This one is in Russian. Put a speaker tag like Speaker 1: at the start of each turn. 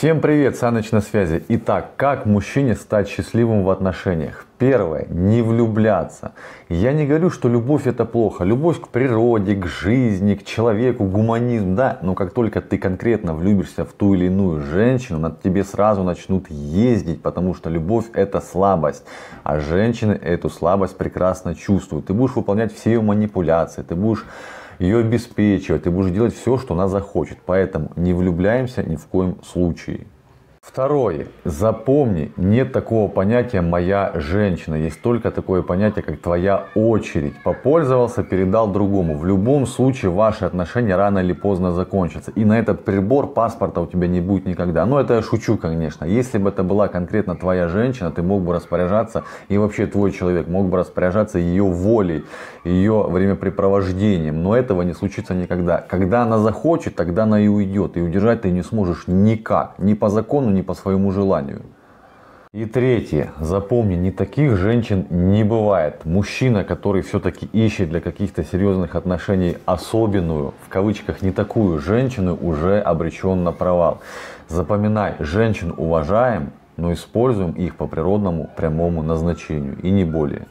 Speaker 1: Всем привет, Саныч на связи. Итак, как мужчине стать счастливым в отношениях? Первое, не влюбляться. Я не говорю, что любовь это плохо. Любовь к природе, к жизни, к человеку, гуманизм, да. Но как только ты конкретно влюбишься в ту или иную женщину, над тебе сразу начнут ездить, потому что любовь это слабость. А женщины эту слабость прекрасно чувствуют. Ты будешь выполнять все ее манипуляции, ты будешь ее обеспечивать, ты будешь делать все, что она захочет. Поэтому не влюбляемся ни в коем случае. Второе. Запомни, нет такого понятия «моя женщина». Есть только такое понятие, как «твоя очередь». Попользовался, передал другому. В любом случае ваши отношения рано или поздно закончатся. И на этот прибор паспорта у тебя не будет никогда. Но это я шучу, конечно. Если бы это была конкретно твоя женщина, ты мог бы распоряжаться, и вообще твой человек мог бы распоряжаться ее волей, ее времяпрепровождением. Но этого не случится никогда. Когда она захочет, тогда она и уйдет. И удержать ты не сможешь никак. Ни по закону, ни не по своему желанию. И третье. Запомни, не таких женщин не бывает. Мужчина, который все-таки ищет для каких-то серьезных отношений особенную, в кавычках, не такую женщину, уже обречен на провал. Запоминай, женщин уважаем, но используем их по природному прямому назначению и не более.